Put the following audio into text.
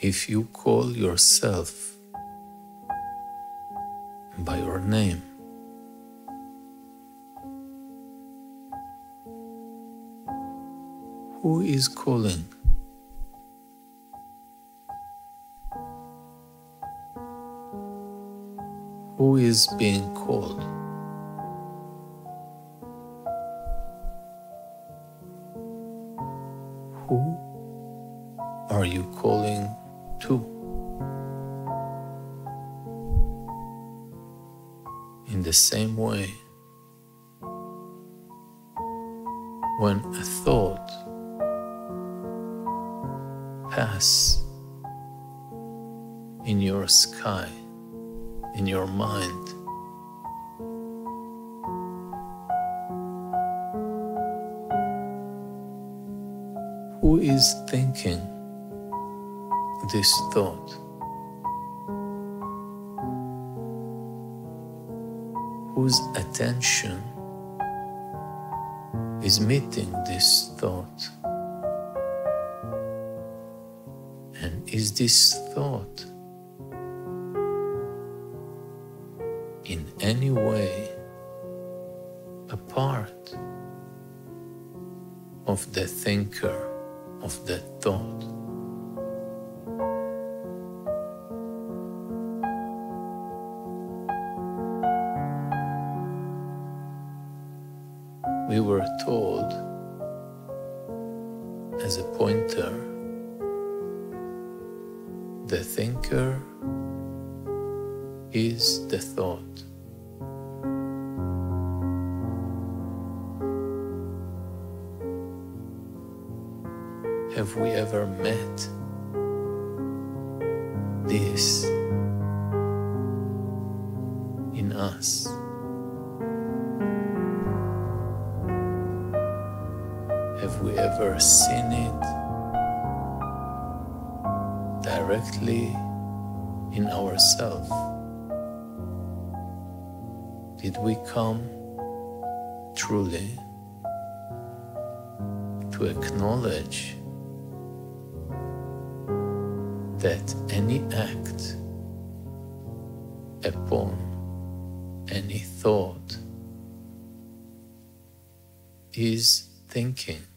if you call yourself by your name. Who is calling? Who is being called? Who are you calling to? In the same way, when a thought pass in your sky, in your mind, who is thinking this thought? Whose attention is meeting this thought? And is this thought in any way a part of the thinker of the thought? We were told as a pointer the thinker is the thought. Have we ever met this in us? Have we ever seen it directly in ourselves? Did we come truly to acknowledge that any act upon any thought is thinking?